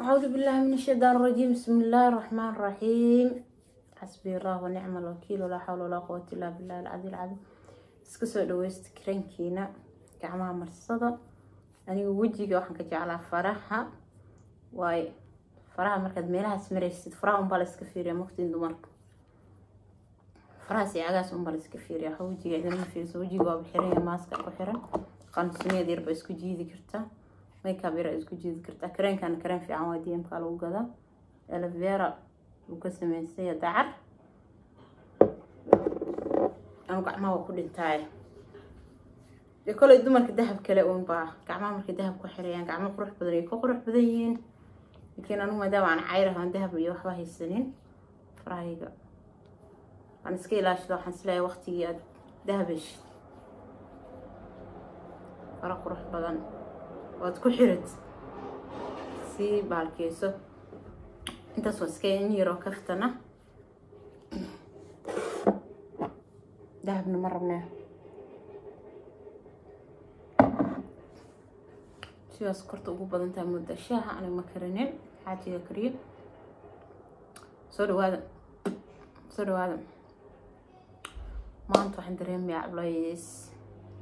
أعوذ بالله من الشيطان الرجيم بسم الله الرحمن الرحيم حسبي الله ونعم الوكيل ولا حول ولا قوة إلا بالله العلي العظيم iska soo dhaweysta karankiina gacmaha marsada anigu wejiga waxaan ka jeclaa faraha waayo faraha markaad meelahaas maraysid faraha unbaa la iska fiiriya maqtiin dumarka farahaas iyo cagaas unbaa la iska fiiriya waxa wejiga idinma fiirso wejiga waaba xiran iyo maaska ku xiran qansuniyaed yar baa isku jiidi kartaa makeup yar isku jiidi kartaa kareenkan kareen fiican waa dmka lagu gadaa elevera uu ka sameysaya dacar anu gacmaha waa ku dhintaaye dee koley dumarka dahab kale uun gacmaha markay dahab ku xirayaan gacmo qurux badan ay ka qurux badan yihiin laakiin anigu maadaama aan cayr aan dahab iyo waxba haysanin farahayga waan iska ilaashada waxaan is leeyahay waqtigii aad dahab heshid fara qurux badan waad ku xirid. Sii baalkeyso. Intaas waa iska in yaroo kaftana. Dahabna ma rabnaa sidaas korta ugu badan tahay mudda shaaha aniga ma karinin. Xaajiga kariyo. Soo dhawaada soo dhawaada maanta waxaan dareemayaa culays.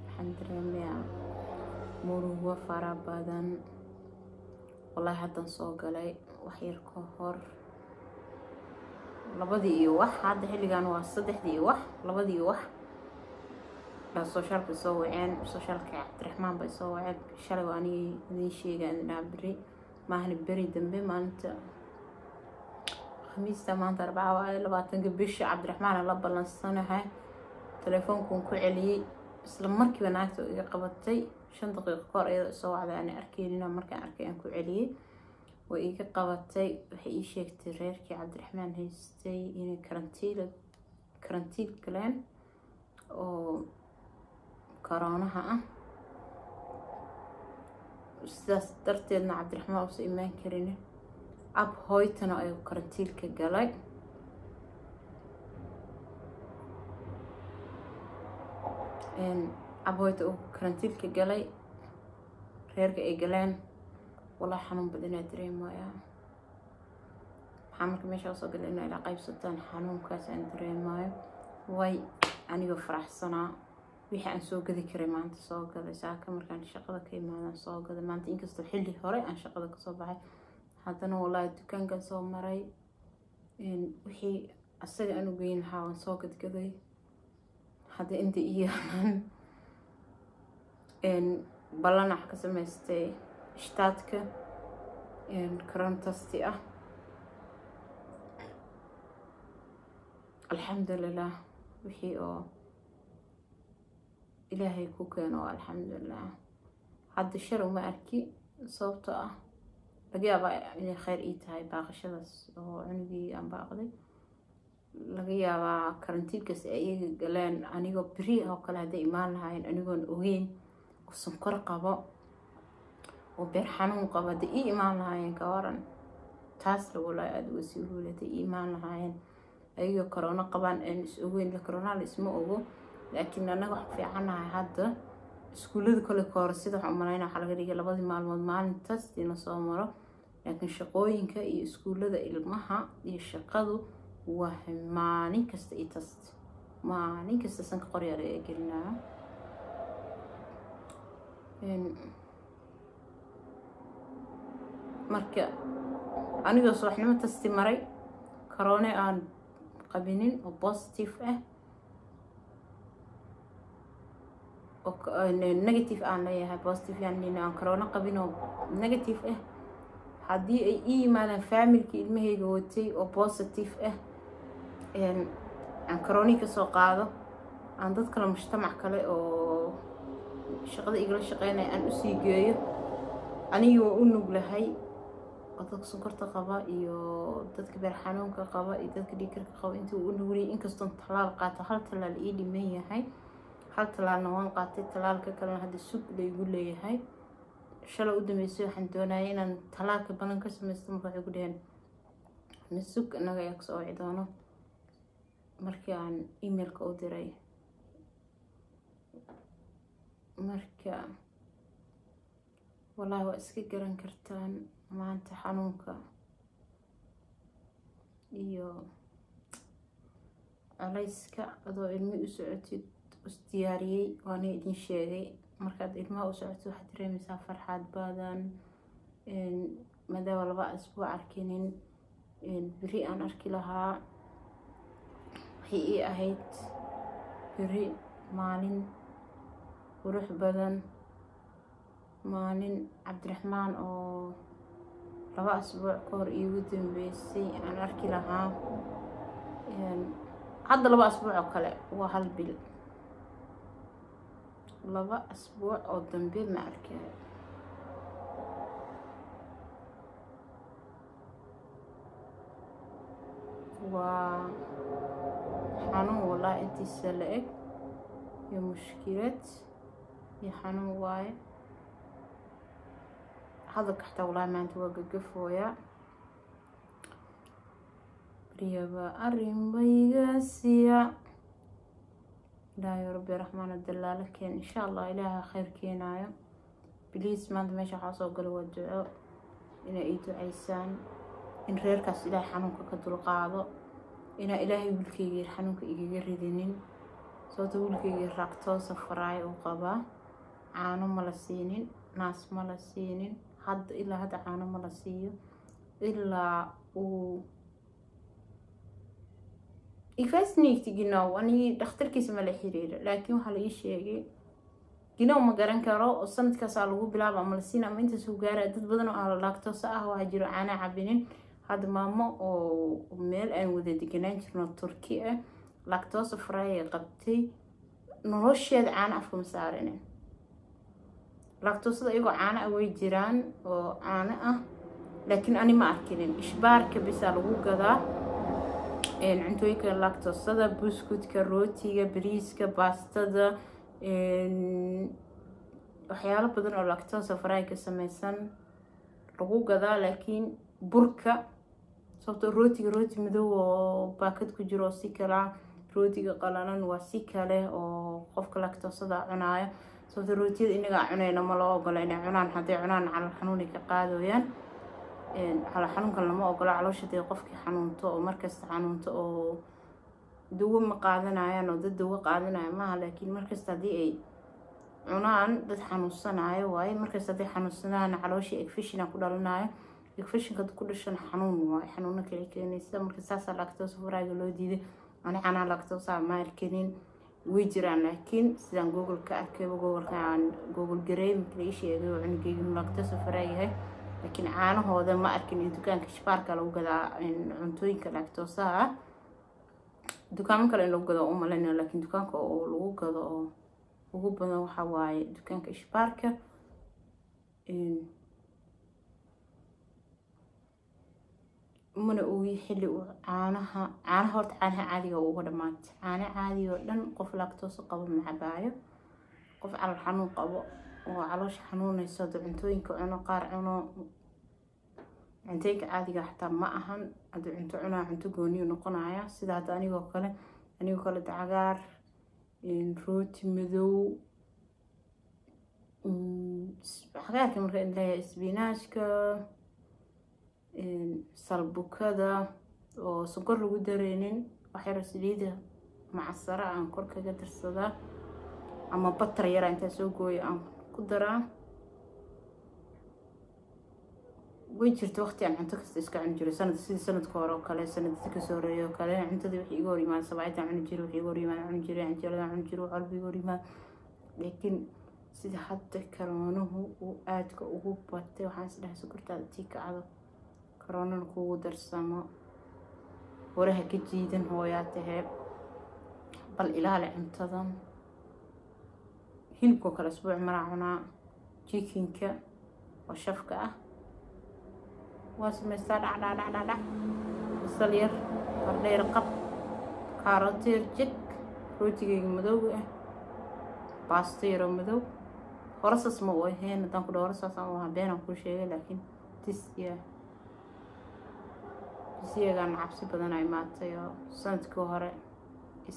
Waxaan dareemayaa murugo fara badan. Wallaahi haddan soo galay wax yar ka hor. Labadii iyo wax hadda xilligan waa saddexdii iyo wax labadii iyo wax. Baa soshaalka soo waceen soshaalka cabdiraxmaan bay soo waceen. Shalay waa anigi idiin sheegaa idinaa beri. Maahna beri dambe maalinta khamiista maanta arbaca waaye labaatanka bisha cabdiraxmaan la ballansanahay telefoonkuun ku celiyey isla markiiba naagta iga qabatay shan daqiiqo kahor iyadoo isoo wacday aana arkeynina markaan arkay aan ku celiyey. Way iga qabatay waxay ii sheegtay reerkii cabdiraxmaan haystay inay karantiil karantiil galeen oo koroonaha ah. Sidaas darteedna cabdiraxmaan uusa imaan karin ab hoytana ay karantiilka galay. Ab hoyta uu karantiilka galay reerka ay galeen. Walaa xanuun badanaa dareemayaa maxaa marka meesha u soo galay inaa ila qaybsataan xanuunkaas aan dareemayo way anigoo faraxsanaa. Wixii aan soo gadi karay maanta soo gaday saaka markaan shaqada ka imaadaan soo gaday maanta inkastoo xilli hore aan shaqada ka soo baxay haddana wallaahi dukaankan soo maray wixii asaga aan ugeyn lahaa waan soo gadgaday. Hadda inta iyaanan ballan wax ka samaystay ishtaadka karantasti ah. Alxamdulilah wixii oo ilaahay ku keeno alxamdulilah hadda shar uma arki sababtoo ah laga yaabaa inay kheyr ii tahay baaqashadaas oo cunugii aan baaqday. Laga yaabaa karantiinkaas ay iyaga galeen anigoo beri oo kale hadday imaan lahaayeen anigoon ogeyn oo sonkor qabo oo beer xanuun qabo. Hadday ii imaan lahaayeen ka waran taas lawalaa aada uga sii huuli hadday ii imaan lahaayeen. Ayagoo koroono qabaan aan is ogeyn la korona la isma ogo laakiin annaga wax fiicanahay hadda. Iskuullada kole ka sida waxaan umalayna waxaa laga dhigay labadii maalmood maalintaas dii la soo maro. Laakiin shaqooyinka iyo iskuullada ilmaha iyo shaqadu waa maalin kasta i tast. Maalin kasta sanka qoryaa laga gelinaya marka anigoo subaxnimo tasti maray karoone aan qabinin oo positive ah negative aan leeyahay positive yani aan corona qabin oo negative ah. Haddii ay ii yimaadaan familkii ilmahayga watay oo positive ah aan coroni ka soo qaado aan dad kale mujtamac kale oo shaqada igala shaqeynaya aan u sii geeyo. Anigii waa u nuglahay oo dadka sonkorta qaba iyo dadka beer xanuunka qaba iyo dadka dhiikarka qaba. Intii u nugliyay inkastoon tallaal qaato. Hal tallaal ii dhiman yahay. Hal tallaalna waan qaatay. Tallaalka kalena hadda sug laygu leeyahay. Shalay u dambeysay waxaan doonayay inaan tallaalka balan ka samaysto marka waxay ku dhaheen. Na sug inaga yaa ka soo wici doono markii aan emailka u diray marka wallaahi waa iska garan kartaan maanta xanuunka iyo culayska adoo ilmi u socotid isdiyaariyey waana idin sheegay. Markaad ilmaha u socotid waxaad dareemaysaa farxaad badan maadaama laba asbuuc arkinin beri aan arki lahaa. Waxay ii ahayd beri maalin qurux badan. Maalin cabdiraxmaan oo laba asbuuc ka hor iigu dambeysay aan arki lahaa. Hadda laba asbuuc oo kale waa hal bil. Laba asbuuc oo dambe ma arkayo waa xanuun walaa intiisa la eg iyo mushkilad iyo xanuun waaye hadalka xataa walaahi maanta waa gagafooyaa baryaba arrin baygaasiya ilaahay rabbi raxmaana dalaalo keen insha allah ilaaha khayr keenaayo biliis maanta meesha waxaa soo gala waa duco inay ii ducaysaan in reerkaas ilaahay xanuunka ka dulqaado inaa ilaahay wiilkeyga xanuunka igaga ridinin sababto wiilkeyga raagtoosa faraayo uu qabaa caano ma la siinin naas ma la siinin hadda ilaa hadda caano ma la siiyo ilaa uu ifasnigti ginow anigi dhakhtarkiisa ma la xiriira laakiin waxaa la ii sheegay ginow ma garan karo oo sanadkaasaa lagu bilaaba ama la siin ama intaasuu gaara dad badan oo aan laagtoosa ah waxaa jiro caana cabinin hadda maamo oo meel aan wada deganaan jirno turki ah laagtoosa faraya qabtay nolosheeda caano afkama saarinin laagtoosada iyagoo caano ah way jiraan oo caano ah. Laakiin ani ma arkinin. Ishbaarka bisaa lagu gadaa cuntooyinka lactosada buskudka rootiga bariiska baastada waxyaalo badan oo lactosa faray ka sameysan lagu gadaa. Laakiin burka sababto rootiga rooti madow oo baakad ku jiro oo si kalea rootiga qalalan waa si kale oo qofka lactosada cunaayo sababto rootiyada inagaa cunayna ma loo ogola inay cunaan hadday cunaan calal xanuunay ka qaadooyaan calal xanuunkan lama ogola caloosha dee qofkii xanuunto oo markasta xanuunto oo dawo ma qaadanayaan oo dad dawo qaadanaya maaha laakiin markasta haddii ay cunaan dad xanuunsanayo waaye markasta hadday xanuunsanaan calooshii egfishina ku dhalanayo egfishinka ku dhashan xanuun waaye xanuuno kale keenaysa marka saasaa lactosa faraaga loo diiday ani canaa lactosa ma arkanin way jiraan laakiin sidaan google ka arkayba googlekaan google gareey marka la ii sheegay oo cunugeyga lactosa faraa yahay. Laakiin caanahooda ma arkin in dukaanka shbaarka lagu gadaa cuntooyinka lactoosaha ah dukaamo kale in lagu gado u malayna laakiin dukaanka oo lagu gado oo ugu badan waxaa waaye dukaanka ishbaarka mana ogi xilli uu caanaha horta caanaha caadiga uga dhamaatay caano caadi oo dhan qof lactoosa qabo ma cabaayo. Qof calal xanuun qabo oo caloosha xanuunayso hada cuntooyinka cuno qaar cuno. Cuntooyinka caadiga xataa ma ahan. Haddii cunto cunaa cunto gooniyu noqonaya sida hadda anigoo kale anigoo kale dacagaar rooti madow cagaarka marka leeyahay isbinaajka salbukada oo sonkor lagu dareynin waxyaro saliida macsara aan kor kaga darsadaa ama batar yara intaa soo gooya aan ku daraa. Way jirta waqti aan cunto kasta iska cuni jiray. Sanad sidii sanadka hore oo kale sannadkii ka soo horeeyay oo kale cuntada wixii iga hor yimaada sabaayitaan cuni jiray wixii iga hor yimaada cuni jiray canjeeladaan cuni jiray wax walba iga hor yimaada laakiin sida hadda karoonuhu uu aadka ugu batay waxaan is dhahay sokortaada tii kacdo karoonana kugu darsamo horaha ka jiidan hooyaa tahee bal ilaali cuntadan hilibkoo kale asbuuc maraa cunaa jikinka oo shafka ah waa samaystaa dhacdhacdhacdhacdhac basal yar bardheer qab kaaroteer jig rootigeyga madowga ah baasto yaroo madow horasaas ma u ahayn haddaan ku dha horasaasaan u ahaa beenaan kuu sheegay laakiin disya disyagaan cabsi badan ay maatay oo sannadkii hore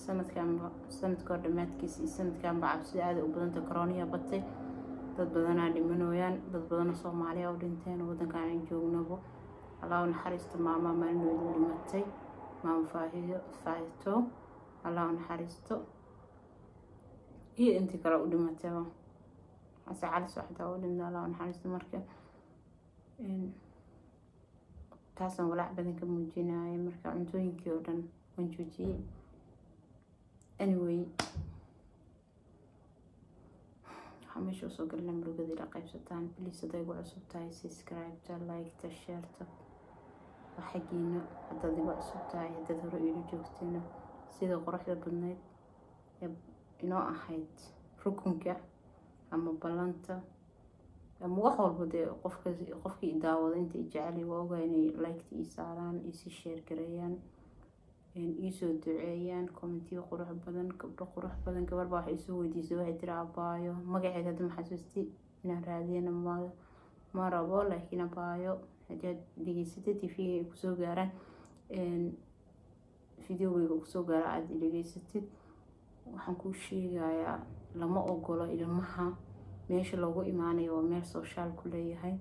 sanadkanba sanadka hore dhammaadkiisa iyo sanadkanba cabsida aada u badanta karooniya batay. Dad badanaa dhimanooyaan dad badana soomaaliya u dhinteen waddankan aan joognabo allah u naxariisto maama maalinoodi dhimatay maama faahiyo faahito allah u naxariisto iyo intii kale u dhimatayba hase calis waxdaa u dhinta allah u naxariisto marka taasaan walaac badan ka muujinaya marka cuntooyinkii oo dhan waan joojiyey. Anyway waxaa meesha u soo galina murugada ila qaybsataan. Bliis hadday igu cusub tahay subscribe-ta like-ta share-ta waa xaggiina haddaad igu cusub tahay haddaad hore iila joogteena sida quruxda badneyd ee inoo ahayd rukunka ama ballanta wax walba dee qofka qofkii daawada inta i jeceli inay liketa ii saaraan iisi sheer gareeyaan iisoo duceeyaan commentiyo qurux badan gabdho qurux badan gabar baa waxay isoo weydiisay waxay tiri abaayo. Magaceeda hadda maxasuusti inaan raadiyana ma ma rabo laakiin abaayo. Haddii aad dhegeysatay tv ay ku soo gaaraan videogeyga ku soo gaara aada dhegeysatid waxaan kuu sheegayaa lama ogolo ilmaha meesha loogu imaanayo waa meel sooshaal ku leeyahay.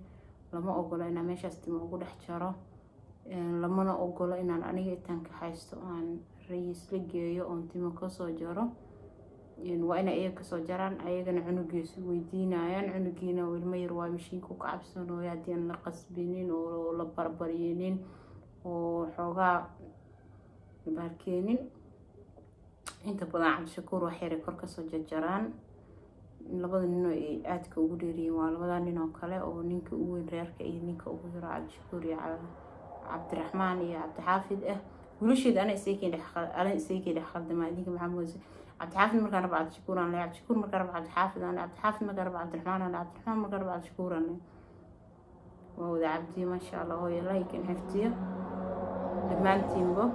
Lama ogolo inaan meeshaas timo ugu dhex jaro. Lamana ogolo inaan aniga intaan haysto aan rayiis la geeyo oon timo ka soo jaro. Waa inay iyaga ka soo jaraan ayagana cunugiisu weydiinayaan. Cunugiina ilmo yar waa mashiinku ka cabsanooyo haddii aan la qasbinin oo la barbaryenin oo xoogaa baarkeenin inta badan cabdishakuur wax yaray kor ka soo jarjaraan labada nin oo ay aadka ugu dheeriyiin waa labada nin oo kale oo ninka ugu weyn reerka iyo ninka ugu yaro cabdishakuur iyo cabdiraxmaan iyo cabdixaafid ah. Wiilasheed ana isaykeen dhex khaldama idinka maxaa moodsa cabdixaafid markaan raba cabdishakuur aan leh cabdishakuur markaan raba cabdixaafid aan leh cabdixaafid markaan raba cabdiraxmaan aan leh cabdiraxmaan markaan raba cabdishakuur aan leh waa wada cabdiye maasha allah hooyo laykan xiftiyo dhammaantiinba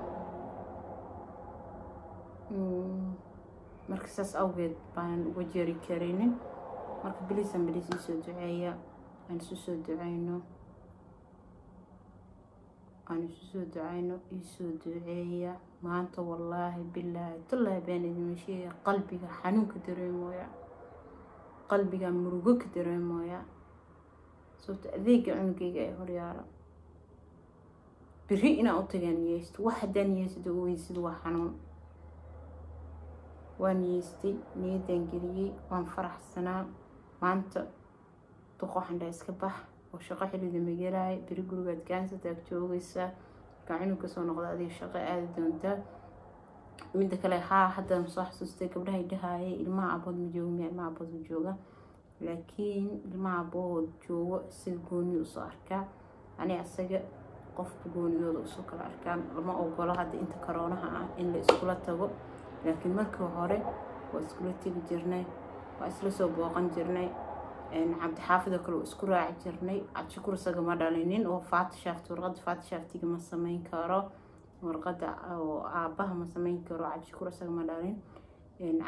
marka saas awgeed baanan uga jeeri karinin marka bilisan bilis iisoo duceeya aan isu soo duceyno. Aan isu soo duceyno iisoo duceeya. Maanta wallaahi bilaahi tullaahi baan idinma sheegaya qalbiga xanuun ka dareemooya qalbiga murugo ka dareemooya sababto adeega cunugeyga ee horyaala beri inaan u tagaa niyeysto wax haddaan niyeysado weysid waa xanuun waan niyeystay niyaddaan geliyey waan faraxsanaa. Maanta duqoxandha iska bax. Oo shaqo xilida magelaaya beri gurigaad gaansataag joogaysaa markaa cunug ka soo noqda adiga shaqo aadi doontaa midda kale haa haddaan soo xasuustay gabdhahay dhahaayay ilmaha abood ma jooga miya ilmaha abood ma jooga? Laakiin ilmaha abood joogo sida gooni u soo arkaa. Ani asaga qofka goonidooda u soo kala arkaan. Lama ogolo hadda inta karoonaha ah in la iskula tago laakiin markii hore waa iskula tegi jirnay waa isla soo booqan jirnay cabdixaafidoo kale waa isku raaci jirnay cabdishakuur isaga ma dhalinin oo faatishaafti warqadda faatishaaftiga ma sameyn karo warqadda oo aabbaha ma sameyn karo cabdishakuur isaga ma dhalin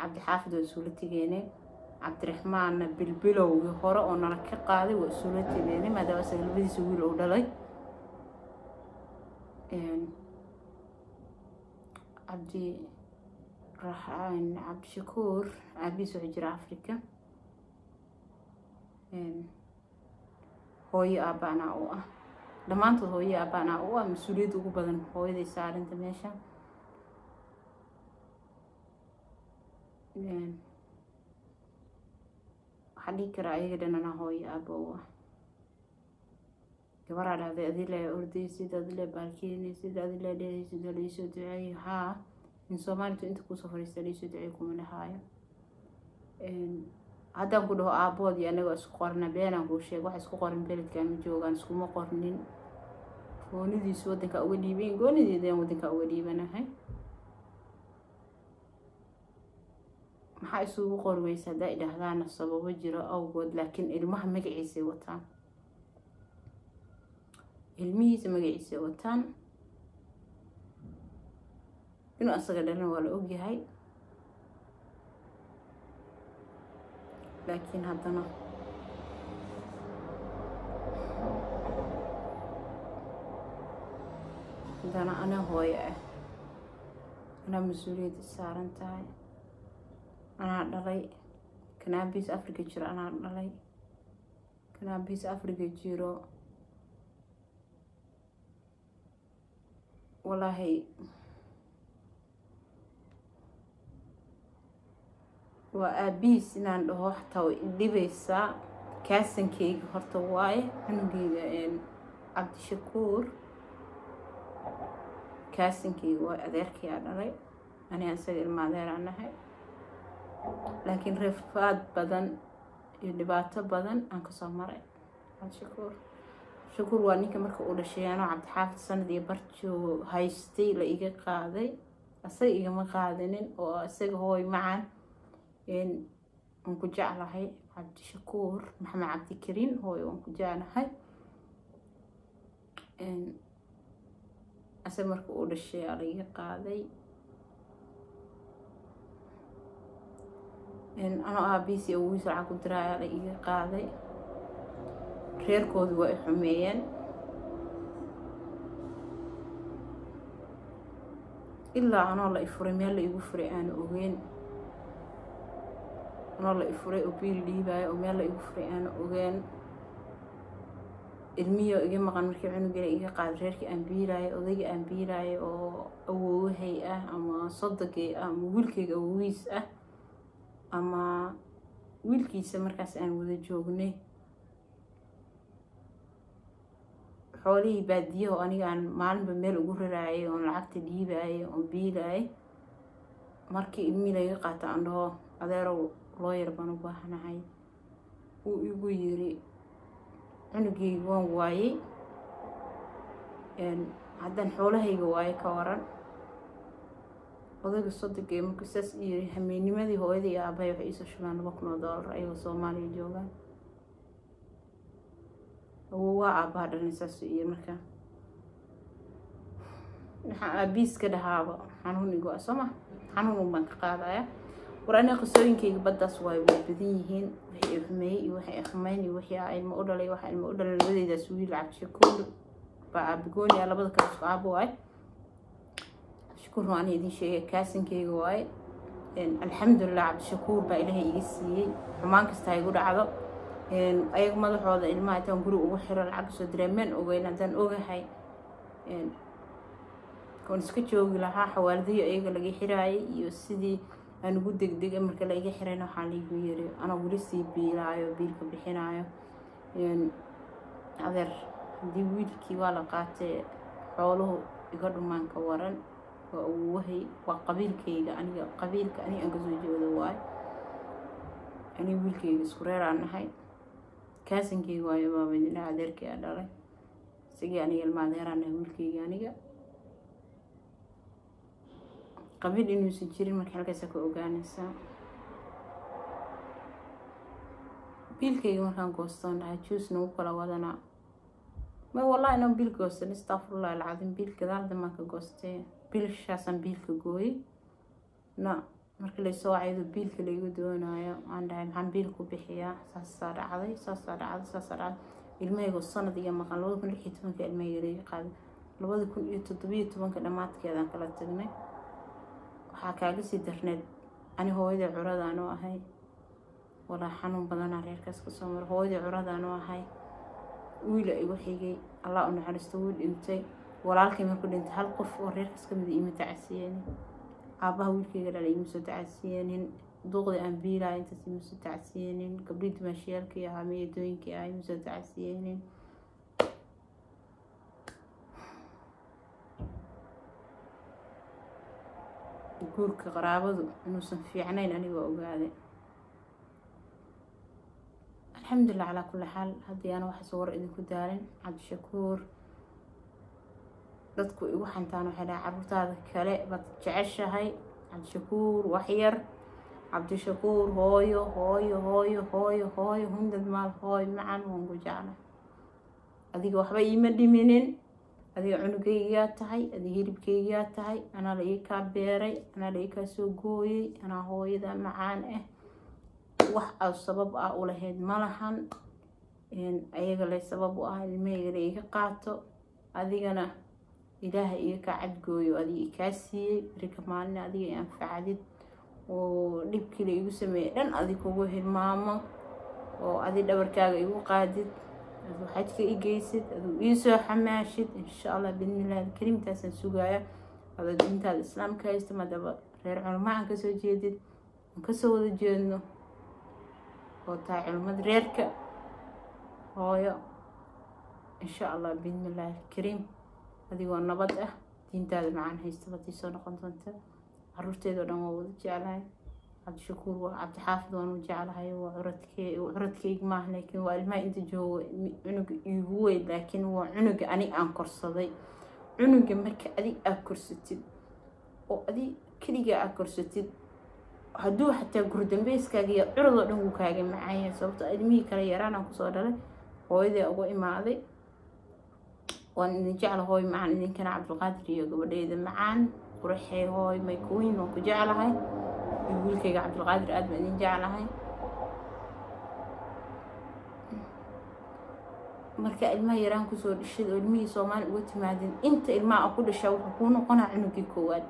cabdixaafid waa isula tegeene cabdiraxmaanna bilbilowgii hore oo nala ka qaaday waa isula tegeene maadaama isaga labadiisa wiil uu dhalay cabdi cabdishakuur aabihiis wuxuu jira africa hooyo aabaanaa u ah dhammaantood hooyo aabaanaa u ah mas'uuliyadda ugu badan hooyaday saarinta meesha waxaa dhihi karaa ayaga dhanana hooyo aaba u ah gabaraa dhahday adile ordaysid adile baalkeenaysid adile dhehaysid laisoo duceeyay haa in soomaalitu inta kuusoo fariista laisoo duceey kuma dhahaayo haddaan ku dhaho aabood iyo anagoo isku qorna beenaan kuu sheeg wax isku qorin beledkan ma joogaan iskuma qornin goonidiisu waddankaa uga dhiibayn goonideedaan waddankaa uga dhiibanahay maxaa isugu qori weysa haddaa idhaahdaana sababo jiro awgood laakiin ilmaha magaciisay wataan ilmihiisa magaciisay wataan inuu asaga dhalin waa la ogyahay. Laakiin haddana. Haddana anaa hooyo ah. Anaa mas'uuliyadda saaran tahay. Anaa dhalay. Kanaabiis africa jiro anaa dhalay. Kan aabihiis afriga jiro. Walaahi waa aabihiis inaan dhaho xataa way idhibaysaa kaasankeyga horta waaye. Cunugeyga cabdishakuur. Kaasankeyga waaye adeerkayaa dhalay. Ani isaga ilma adeeraan nahay. Laakiin reefaad badan iyo dhibaato badan aan ka soo maray. Cabdishakuur. Shakuur waa ninka marka uu dhashay anoo cabdixaafid sanad iyo barjoo haystay la iga qaaday. Isaga igama qaadanin oo isaga hooy macaan aan ku jeclahay cabdishakuur maxamed cabdikariin hooy waan ku jeclahay. Isaga marka uu dhashay aa la iga qaaday anoo aabiisi awogiis lacag ku diraa ayaa la iga qaaday. Reerkoodu waa i xumeeyeen. Ilaa anoo la ifuray meel la igu furay aanu ogeyn anoo la ifuray oo biil dhiibaayo oo meel la igu furay aanu ogeen ilmihii iga maqan markii cunugela iga qaaday reerkii aan biilaayo odaygii aan biilaayo oo awoowahay ah ama sodogay ah ama wiilkayga awowiis ah ama wiilkiisa markaas aan wada joognay. Xoolihii baadiyaho aniga aan maalinba meel ugu raraayay oon lacagta dhiibaayay oon biilaayay markii ilmihii laga qaata aan dhaho adeerow looyar baan u baahanahay wuu igu yiri cunugeyga waan waayey haddaan xoolahayga waayo ka waran. Odayga sodogee markuu saas u yiri hameynimadii hooyadii iyo aabahay waxay iisoo shubaan laba kun oo doolar ayagoo soomaaliya joogaan. Awowaa aabaha dhalin saas u yiri marka. Waxaan aabiis ka dhahaaba xanuun igu ah sooma xanuun un baan ka qaadaya war aniga qisooyinkayga baddaas waay way badan yihiin wixii i xumeeyey iyo waxay xumeyn iyo wixii ilmo u dhalay waxaa ilmo u dhalay labadeydaas wiil cabdishakuur baa aabigooni ah labada kale isku aabo waay. Shukuurna waan idin sheegay kaasankeyga waaye alxamdulilah cabdishakuur baa ilaahay iga siiyey. Xumaan kasta igu dhacdo. Ayaga madaxooda ilmaha intaan guri ugu xiro lacag soo dareemeen ogeyn haddaan ogahay waan iska joogi lahaa xawaaladiyo ayaga laga xiraayay iyo sidii aan ugu degdega marka la iga xirayna waxaa laigu yiri anoo weli sii biilaayo biilka bixinaayo. Adeer haddii wiilkii waa la qaatee xooluhu iga dhumaan ka waran waa awowahay waa qabiilkayga aniga qabiilka aniga aan ka soo jeedo waayo aniga wiilkayga isku reer aan nahay kaasankeyga waayo baabadina adeerkii aa dhalay isagii aniga ilma nahay wiilkayga aniga qabiil inuusan jirin marka halkaasa ka ogaanaysaa biilkayga markaan goostoon dhahay juus nagu kala wadanaa ma wallahi inaan biil goostan astafurullah alcadiim biil gadaal damaan ka goostee biilshaasaan biilka gooyey. Na marka laysoo wacaydo biilka laygu doonayo aan dhahay maxaan biil ku bixiyaa? Saasaa dhacday saasaa dhacday saasaa dhacday. Ilmahaygoo sanad iyo maqan labada kun lix iyo tobanka ilmahayga laga qaaday. Labada kun iyo toddobiyo tobanka dhammaadkeedaan kala tagnay waxaa kaaga sii darneed ani hooyadii curadaan u ahay. Walaa xanuun badanaa reerkaas ka soo mara hooyadii curadaan u ahay. Wiila igu xigay. Allah u naxariisto wuu dhintay. Walaalkay markuu dhintay hal qof oo reerkaas ka mida iima dacasiyeenin aabaha wiilkayga dhalay iima soo duuqdii aan biilaya intaas iima soo gabdhii dimaashiyaalkii ahaa meedooyinkii ahaa iima soo dacasiyeenin guurka qaraabadu inuusan fiicnayn anigoo ogaaday alxamdulilah calaa kulli xaal haddii ana waxaas idinku daalin cabdishakuur dadku igu xantaan waxay dhahay carruurtaada kale baad jeceshahay. Cabdishakuur waxyar cabdishakuur hooyo hooyo hooyo hooyo hooyo hundad maal hooy macan waan ku jeclay adiga waxba iima dhiminin adiga cunugaygaa tahay adiga hilibkaygaa tahay anaa la kaa beeray anaa la kaa soo gooyey anaa hooyada macaan ah wax aa sabab ah u lahayd ma lahan. Ayaga lay sabab u ah ilmahayga la qaato. Adigana ilaaha iga kaa cadgooyo adiga ikaa siiyey. Berika maalin adiga i anfacdid oo dhibkii la igu sameeyay dhan adig kugu hilmaamo oo adi dhabarkaaga igu qaadid aduu xajka i geysid aduu iisoo xamaashid insha allah bidnillahi alkariimtaasaan sugaaya adoo diintaada islaamka haysta madaba reer culamo aan ka soo jeedid aan ka soo wada jeedno oo tahay culimada reerka hooyo insha allah bidnillahi alkariim adigoo nabad ah diintaada macaan haysta batii soo noqon doonta caruurteedao dhan waa wada jeclahay cabdishakuur waa cabdixaafid waan u jeclahay waa curadkeyga maaha laakiin waa ilmaha inta jooga cunuga iigu weyn laakiin waa cunuga anig aan korsaday. Cunuga marka adig aad korsatid oo adig keligaa aad korsatid hadduu xataa gurdambeyskaaga iyo curadoo dhan wuu kaaga macaanya sababto ilmihii kale yaraanaan ku soo dhalay hooyadee uga imaaday. Waan idin jecla hooy macaan idinkana cabdulqaadir iyo gabadheyda macaan quraxey hooy maykoweyn waan ku jeclahay wiilkayga cabdulqaadir aad baan idin jeclahay marka ilmaha yaraan ku soo dhashid oo ilmihii soomaali uga timaadeen inta ilmaha a ku dhashaa wuxuu kuu noqonaa cunugii koowaad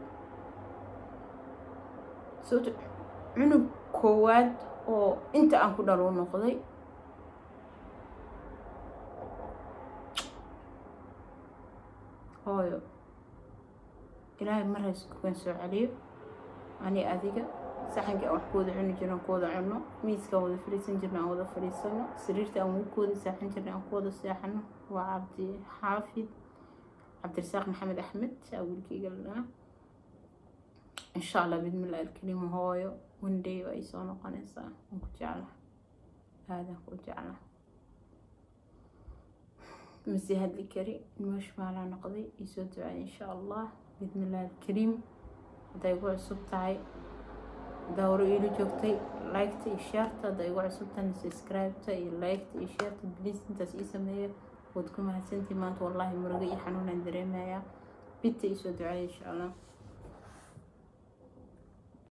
sababto cunug koowaad oo inta aan ku dhalo noqday hooyo ilaahay mar hayskukan soo celiyo ani adiga saxanka aan wax ku wada cuni jirno aan ku wada cunno miiskaan wada fadhiisan jirna aan wada fadhiisano sariirta aan ku wada seexan jirna aan ku wada seexano waa cabdi xaafid. Cabdirasaaq maxamed axmed aa wiilkayga insha allah bidmillahi alkariim hooyo. Wandhay ay soo noqonaysaa. Waan ku jeclaha aadaan ku jeclaha masi hadli kari? Noosh maalaa noqday. Iisoo ducay insha allah bidmillahi alkariim. Hadday igu cusub tahay hore iila joogtay liketa iyo sheerta hadday igu cusub tahayna subscribeta iyo liketa iyo sheerta bliis intaas ii sameeya waad ku mahadsantii maanta wallaahi murugo iyo xanuunaan dareemayaa. Bidta iisoo ducaya insha allah